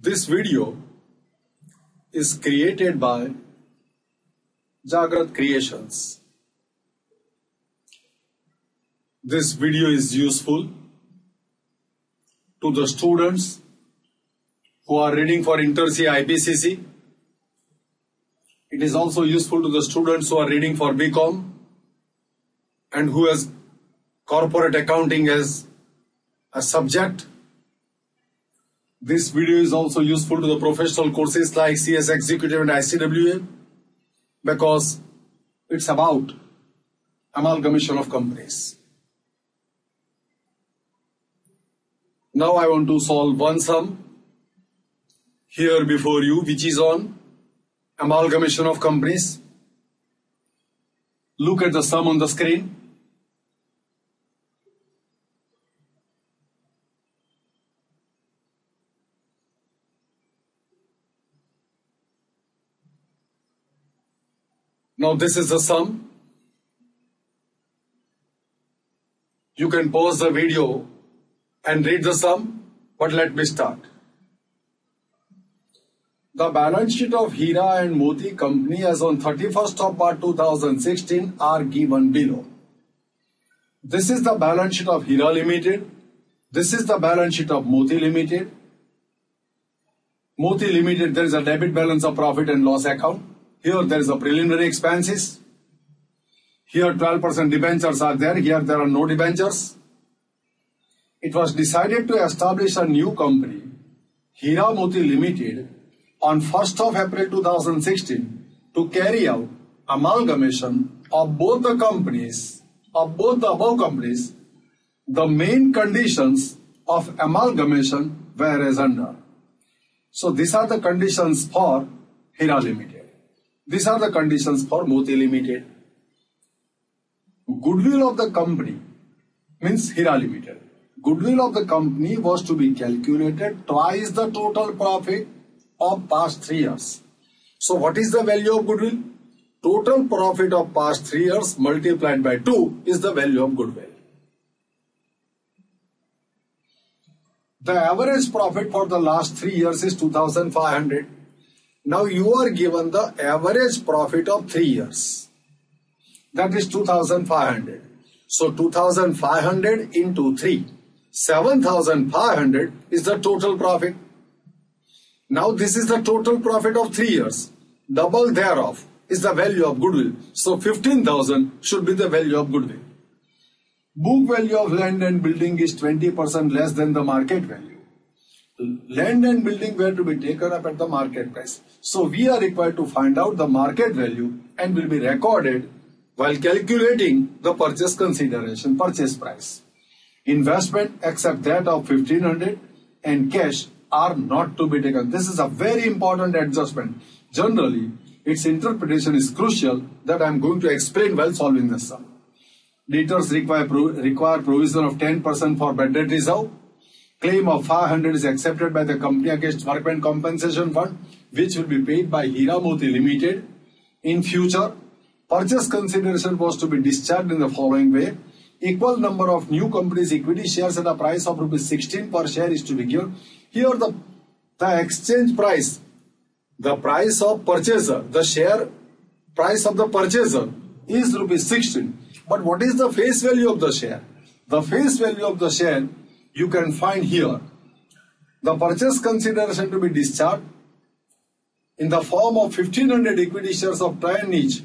This video is created by Jagrat Creations. This video is useful to the students who are reading for Inter-C IPCC. It is also useful to the students who are reading for BCom and who has corporate accounting as a subject. This video is also useful to the professional courses like CS Executive and ICWA because it's about amalgamation of companies. Now I want to solve one sum here before you which is on amalgamation of companies. Look at the sum on the screen. Now this is the sum. You can pause the video and read the sum, but let me start. The balance sheet of Hira and Moti company as on 31st of March 2016 are given below. This is the balance sheet of Hira Limited. This is the balance sheet of Moti Limited. Moti Limited, there is a debit balance of profit and loss account. Here there is a preliminary expenses. Here 12% debentures are there. Here there are no debentures. It was decided to establish a new company, Hira Moti Limited, on 1st of April 2016 to carry out amalgamation of both the companies, of both the above companies. The main conditions of amalgamation were as under. So these are the conditions for Hira Limited. These are the conditions for Moti Limited. Goodwill of the company means Hira Limited. Goodwill of the company was to be calculated twice the total profit of past three years. So what is the value of goodwill? Total profit of past three years multiplied by 2 is the value of goodwill. The average profit for the last three years is 2500. Now you are given the average profit of three years. That is 2500. So 2500 into 3. 7500 is the total profit. Now this is the total profit of three years. Double thereof is the value of goodwill. So 15,000 should be the value of goodwill. Book value of land and building is 20% less than the market value. Land and building were to be taken up at the market price. So we are required to find out the market value and will be recorded while calculating the purchase consideration, purchase price. Investment except that of 1500 and cash are not to be taken. This is a very important adjustment. Generally, its interpretation is crucial that I am going to explain while solving this sum. Debtors require, require provision of 10% for bad debt reserve. Claim of 500 is accepted by the company against workman compensation fund, which will be paid by Hira Moti Limited. In future, purchase consideration was to be discharged in the following way. Equal number of new companies equity shares at a price of rupees 16 per share is to be given. Here the, the exchange price, the price of purchaser, the share price of the purchaser is rupees 16. But what is the face value of the share? The face value of the share you can find here. The purchase consideration to be discharged in the form of 1500 equity shares of Tryon each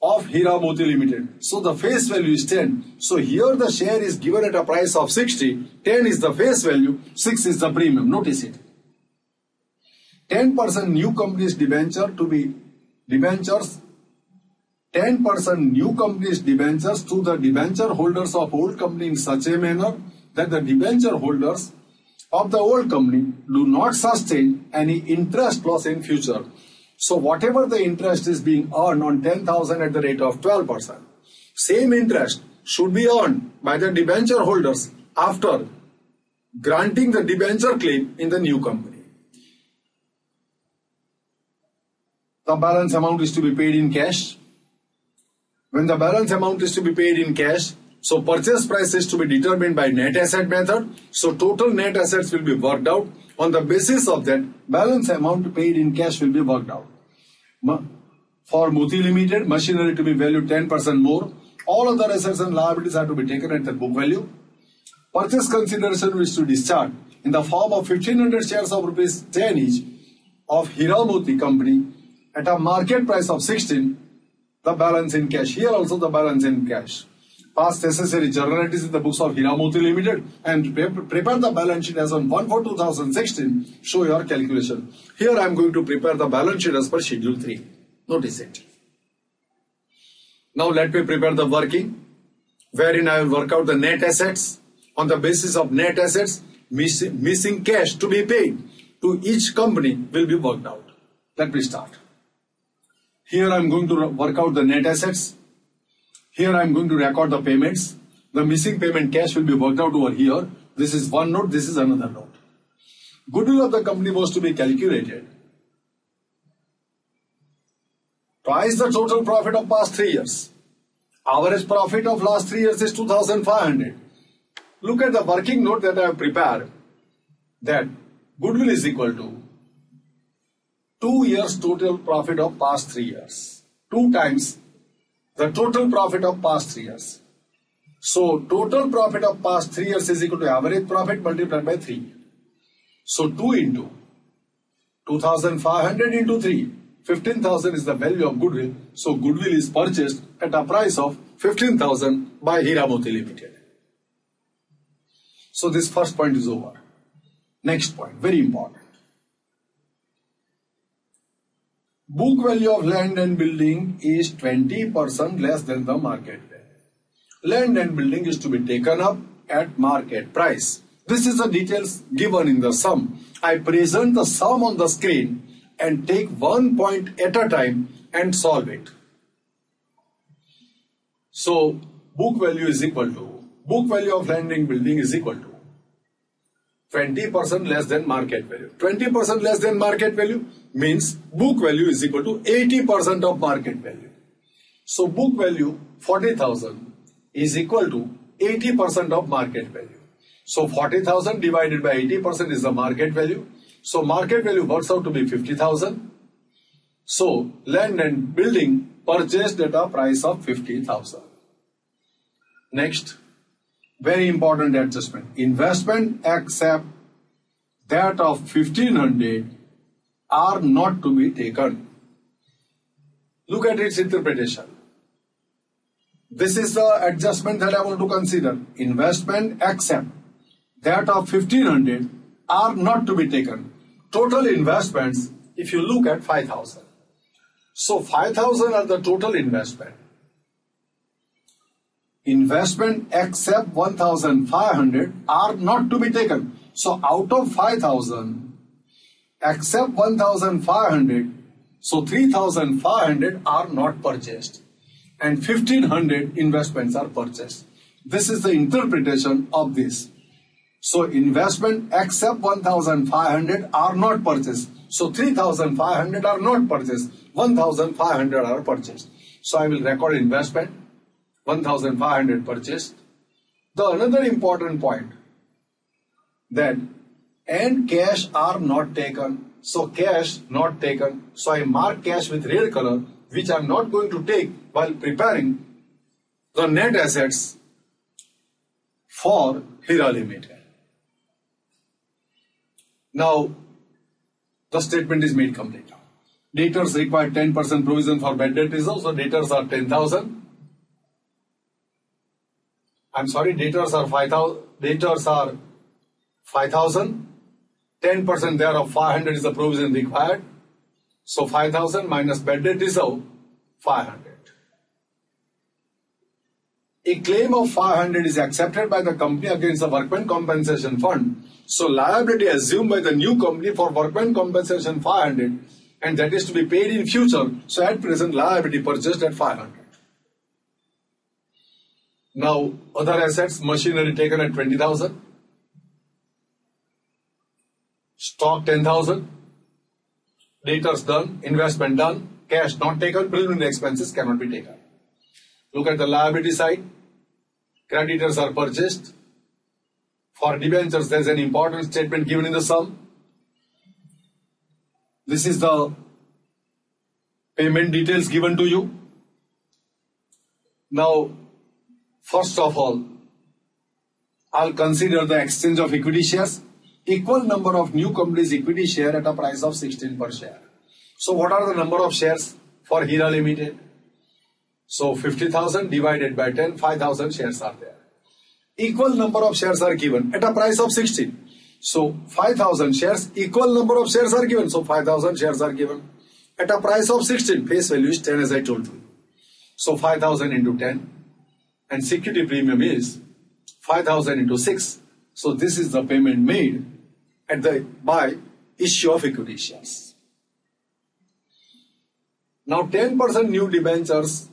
of Hira Moti Limited. So the face value is 10. So here the share is given at a price of 60. 10 is the face value, 6 is the premium. Notice it. 10% new companies debenture to be debentures 10% new companies debentures to the debenture holders of old company in such a manner that the debenture holders of the old company do not sustain any interest loss in future. So whatever the interest is being earned on 10,000 at the rate of 12%, same interest should be earned by the debenture holders after granting the debenture claim in the new company. The balance amount is to be paid in cash. When the balance amount is to be paid in cash, so purchase price is to be determined by net asset method. So total net assets will be worked out On the basis of that, balance amount paid in cash will be worked out. For Moti Limited, machinery to be valued 10% more. All other assets and liabilities are to be taken at the book value. Purchase consideration is to discharge in the form of 1500 shares of rupees 10 each of Hiramoti company at a market price of 16, the balance in cash. Here also the balance in cash. Pass necessary journal entries in the books of Hiramoti Limited and prepare the balance sheet as on 1 for 2016. Show your calculation. Here I am going to prepare the balance sheet as per schedule 3. Notice it. Now let me prepare the working wherein I will work out the net assets. On the basis of net assets, missing, missing cash to be paid to each company will be worked out. Let me start. Here I am going to work out the net assets. Here I am going to record the payments. The missing payment cash will be worked out over here. This is one note, this is another note. Goodwill of the company was to be calculated. Twice the total profit of past three years. Average profit of last three years is 2500. Look at the working note that I have prepared. That goodwill is equal to two years total profit of past three years. Two times the total profit of past three years. So total profit of past three years is equal to average profit multiplied by three. So 2 into 2500 into 3. 15,000 is the value of goodwill. So goodwill is purchased at a price of 15,000 by Hiramoti Limited. So this first point is over. Next point, very important. Book value of land and building is 20% less than the market value. Land and building is to be taken up at market price. This is the details given in the sum. I present the sum on the screen and take one point at a time and solve it. So book value is equal to book value of land and building is equal to 20% less than market value. 20% less than market value means book value is equal to 80% of market value. So book value 40,000 is equal to 80% of market value. So 40,000 divided by 80% is the market value. So market value works out to be 50,000. So land and building purchased at a price of 50,000. Next, very important adjustment. Investment except that of 1500 are not to be taken. Look at its interpretation. This is the adjustment that I want to consider. Investment except that of 1500 are not to be taken. Total investments, if you look at 5000. So 5000 are the total investment investment except 1500 are not to be taken. So out of 5000, except 1500, so 3500 are not purchased and 1500 investments are purchased. This is the interpretation of this. So investment except 1500 are not purchased. So 3500 are not purchased. 1500 are purchased. So I will record investment 1500 purchased. The another important point that and cash are not taken. So cash not taken. So I mark cash with red color which I am not going to take while preparing the net assets for Hira Limited. Now the statement is made complete. Debtors require 10% provision for bad debt reserve. So debtors are 10,000. I'm sorry, debtors are 5,000. Debtors are 5,000. 10% there of 500 is the provision required. So 5,000 minus bad debt reserve, 500. A claim of 500 is accepted by the company against the workman compensation fund. So liability assumed by the new company for workman compensation 500 and that is to be paid in future. So at present liability purchased at 500. Now, other assets, machinery taken at 20,000, stock 10,000, debtors done, investment done, cash not taken, preliminary expenses cannot be taken. Look at the liability side. Creditors are purchased. For debentures, there is an important statement given in the sum. This is the payment details given to you. Now, first of all, I'll consider the exchange of equity shares. Equal number of new companies equity share at a price of 16 per share. So what are the number of shares for Hira Limited? So 50,000 divided by 10, 5,000 shares are there. Equal number of shares are given at a price of 16. So 5,000 shares, equal number of shares are given. So 5,000 shares are given at a price of 16. Face value is 10 as I told you. So 5,000 into 10 and security premium is 5,000 into 6. So this is the payment made at the by issue of equity shares. Now 10% new debentures,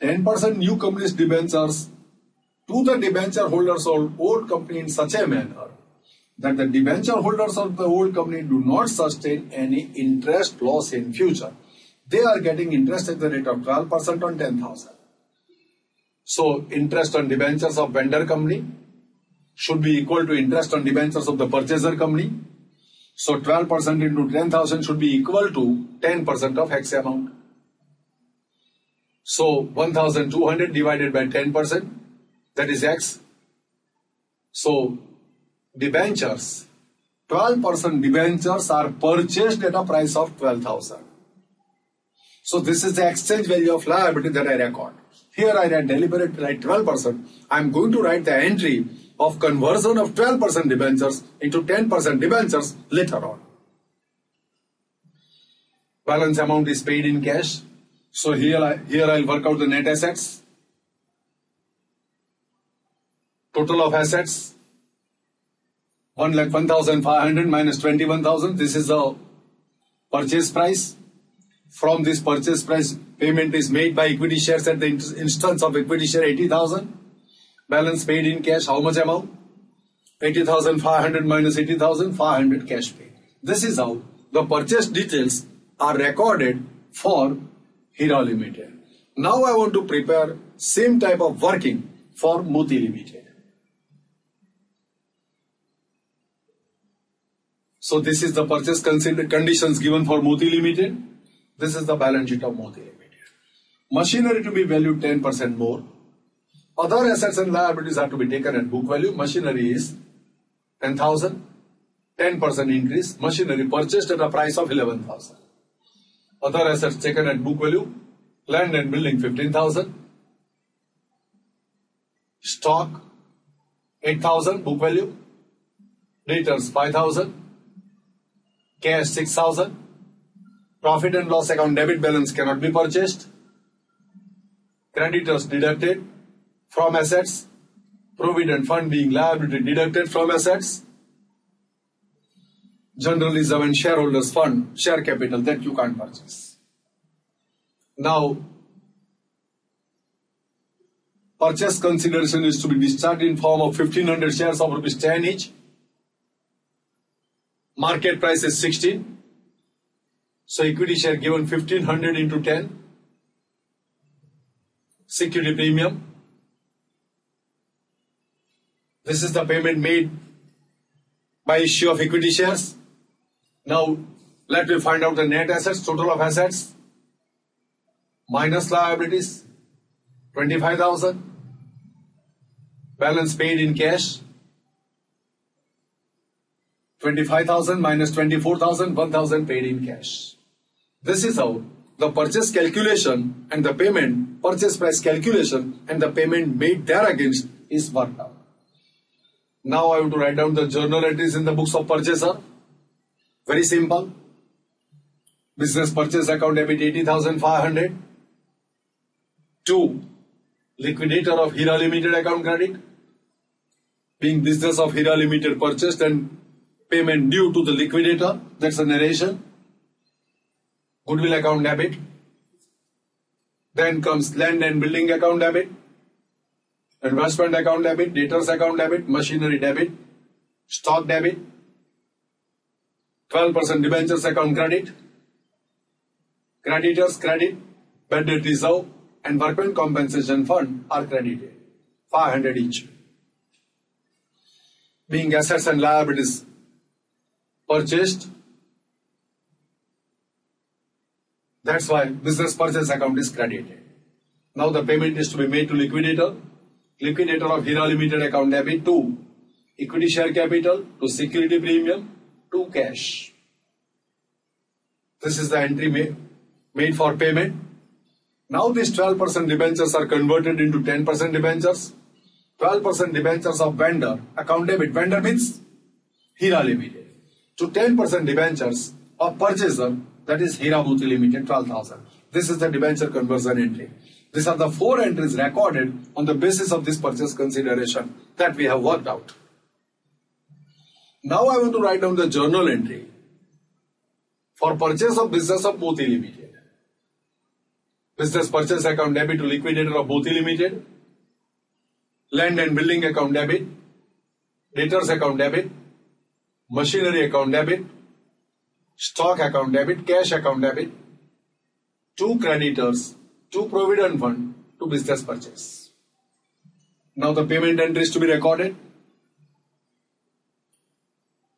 10% new companies debentures to the debenture holders of old company in such a manner that the debenture holders of the old company do not sustain any interest loss in future. They are getting interest at the rate of 12% on 10,000. So interest on debentures of vendor company should be equal to interest on debentures of the purchaser company. So 12% into 10,000 should be equal to 10% of X amount. So 1,200 divided by 10%, that is X. So debentures, 12% debentures are purchased at a price of 12,000. So this is the exchange value of liability that I record. Here I deliberate write 12%. I'm going to write the entry of conversion of 12% debentures into 10% debentures later on. Balance amount is paid in cash. So here, I, here I'll work out the net assets. Total of assets 1 lakh 1500 minus 21000 this is the purchase price from this purchase price payment is made by equity shares at the instance of equity share 80000 balance paid in cash how much amount? 80500 minus 80000 500 cash paid. This is how the purchase details are recorded for Hira Limited. Now I want to prepare same type of working for Moti Limited. So this is the purchase conditions given for Moti Limited this is the balance sheet of Moti Limited. Machinery to be valued 10% more. Other assets and liabilities are to be taken at book value. Machinery is 10,000, 10% increase. Machinery purchased at a price of 11,000. Other assets taken at book value. Land and building 15,000. Stock 8,000 book value. Debtors 5,000. Cash 6,000 Profit and loss account debit balance cannot be purchased. Creditors deducted from assets. Provident fund being liability deducted from assets. Journalism and shareholders fund, share capital that you can't purchase. Now, purchase consideration is to be discharged in form of 1500 shares of rupees 10 each. Market price is 16. So equity share given 1500 into 10. Security premium. This is the payment made by issue of equity shares. Now let me find out the net assets, total of assets minus liabilities 25,000. Balance paid in cash 25,000 minus 24,000, 1,000 paid in cash. This is how the purchase calculation and the payment, purchase price calculation and the payment made there against is worked out. Now I have to write down the journal entries in the books of purchaser. Very simple. Business purchase account debit 80,500. To, liquidator of Hira Limited account credit. Being business of Hira Limited purchased and payment due to the liquidator. That's a narration goodwill account debit. Then comes land and building account debit, investment account debit, debtors account debit, machinery debit, stock debit, 12% debentures account credit, creditors credit, bad debt reserve, and workman compensation fund are credited, 500 each. Being assets and liabilities purchased. That's why business purchase account is credited. Now the payment is to be made to liquidator. Liquidator of Hira Limited account debit to equity share capital to security premium to cash. This is the entry made, made for payment. Now these 12% debentures are converted into 10% debentures. 12% debentures of vendor, account debit. Vendor means Hira Limited. To 10% debentures of purchaser, that is Hira Moti Limited, 12,000. This is the debenture conversion entry. These are the four entries recorded on the basis of this purchase consideration that we have worked out. Now I want to write down the journal entry for purchase of business of Moti Limited. Business purchase account debit to liquidator of Moti Limited. Land and building account debit. Debtors account debit. Machinery account debit. Stock account debit. Cash account debit. To creditors to provident fund to business purchase. Now the payment entry is to be recorded.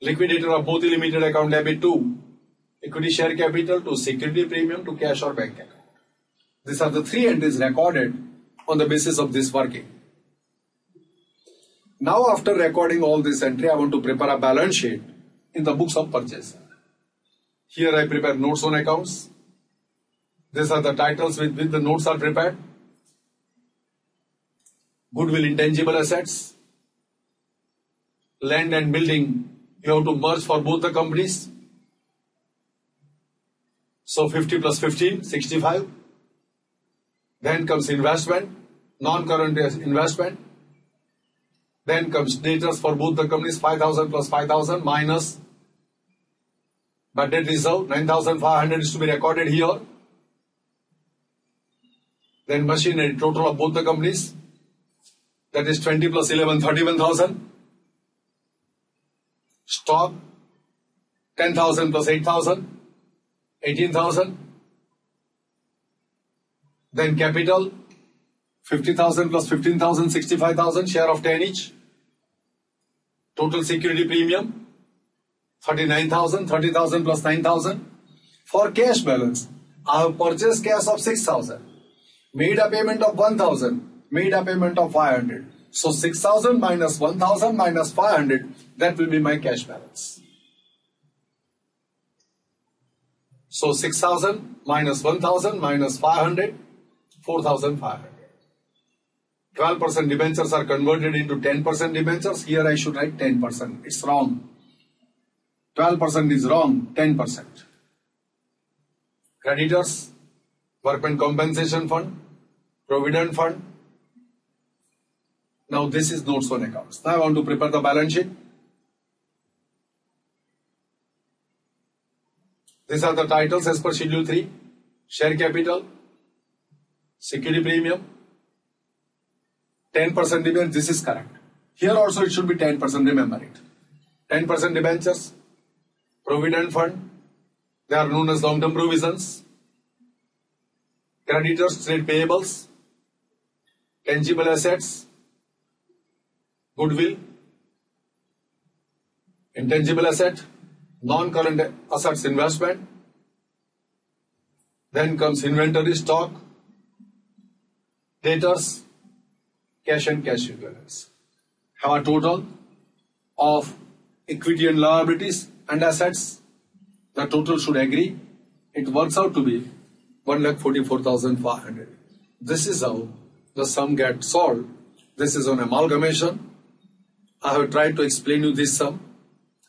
Liquidator of Moti Limited account debit to equity share capital to security premium to cash or bank account. These are the three entries recorded on the basis of this working. Now after recording all this entry, I want to prepare a balance sheet in the books of purchase. Here I prepare notes on accounts. These are the titles with which the notes are prepared. Goodwill intangible assets. Land and building, you have to merge for both the companies. So 50 plus 15, 65. Then comes investment, non-current investment. Then comes debtors for both the companies, 5,000 plus 5,000 minus bad debt reserve, 9,500 is to be recorded here. Then machinery, total of both the companies, that is 20 plus 11, 31,000. Stock, 10,000 plus 8,000, 18,000. Then capital, 50,000 plus 15,000, 65,000, share of 10 each. Total security premium, 39,000, 30,000 plus 9,000. For cash balance, I have purchased cash of 6,000, made a payment of 1,000, made a payment of 500. So 6,000 minus 1,000 minus 500, that will be my cash balance. So 6,000 minus 1,000 minus 500, 4,500. 12% debentures are converted into 10% debentures. Here I should write 10%. It's wrong. 12% is wrong, 10%. Creditors, workmen compensation fund, provident fund. Now this is notes on accounts. Now I want to prepare the balance sheet. These are the titles as per Schedule 3. Share capital, security premium, 10% debentures, this is correct. Here also it should be 10%, remember it. 10% debentures, provident fund, they are known as long-term provisions, creditors, trade payables, tangible assets, goodwill, intangible asset, non-current assets investment, then comes inventory stock, debtors, cash and cash equivalents. Have a total of equity and liabilities and assets. The total should agree. It works out to be 1,44,500. This is how the sum gets solved. This is an amalgamation. I have tried to explain you this sum.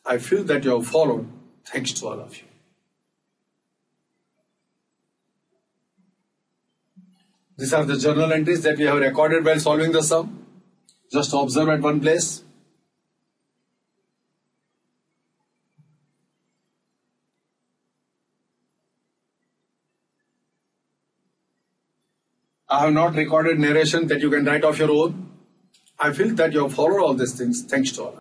I feel that you have followed. Thanks to all of you. These are the journal entries that we have recorded while solving the sum. Just observe at one place. I have not recorded narration that you can write off your own. I feel that you have followed all these things. Thanks to all.